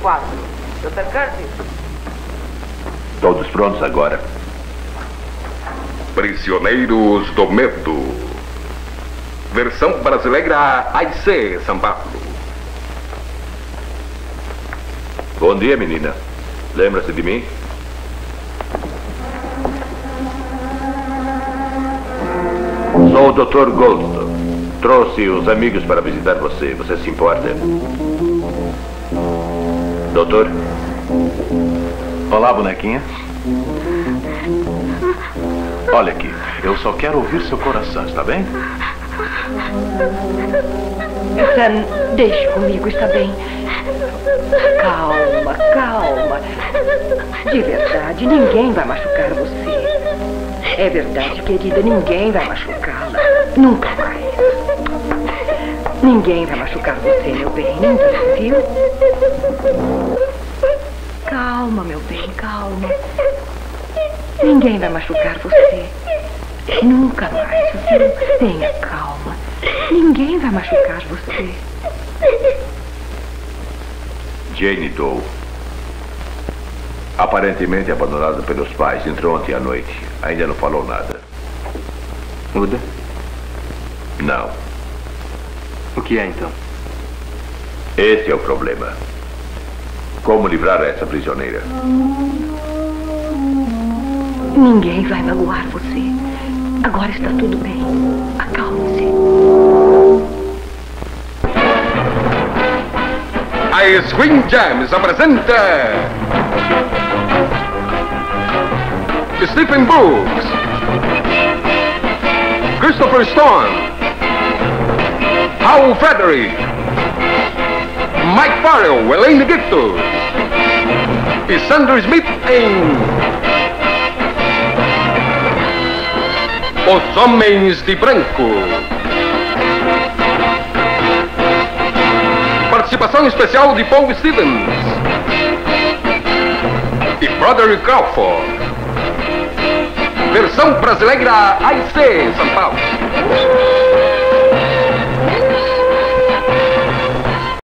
Quatro. Dr. Curtis. Todos prontos agora. Prisioneiros do Medo. Versão brasileira AIC São Paulo. Bom dia, menina. Lembra-se de mim? Sou o Dr. Goldstone. Trouxe os amigos para visitar você. Você se importa? Doutor? Olá, bonequinha. Olha aqui, eu só quero ouvir seu coração, está bem? Sam, deixe comigo, está bem? Calma, calma. De verdade, ninguém vai machucar você. É verdade, querida, ninguém vai machucá-la. Nunca mais. Ninguém vai machucar você, meu bem. Ninguém, viu? Calma, meu bem, calma. Ninguém vai machucar você. Nunca mais, viu? Tenha calma. Ninguém vai machucar você. Jane Doe. Aparentemente abandonada pelos pais, entrou ontem à noite. Ainda não falou nada. Muda? Não. O que é então? Esse é o problema. Como livrar essa prisioneira? Ninguém vai magoar você. Agora está tudo bem. Acalme-se. A Screen Jams apresenta. Stephen Brooks. Christopher Stone. Hal Frederick. Mike Farrell, Elaine Gictus. E Sandra Smith em. Os Homens de Branco. Participação especial de Paul Stevens e Broderick Crawford. Versão brasileira AIC São Paulo.